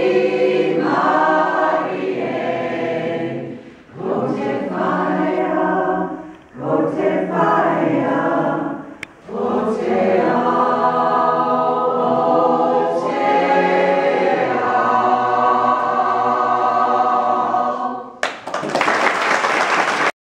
you.